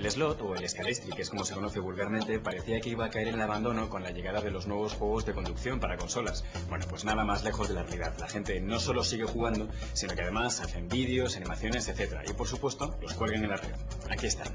El slot, o el Scalestri, que es como se conoce vulgarmente, parecía que iba a caer en el abandono con la llegada de los nuevos juegos de conducción para consolas. Bueno, pues nada más lejos de la realidad. La gente no solo sigue jugando, sino que además hacen vídeos, animaciones, etc. Y por supuesto, los cuelgan en la red. Aquí están.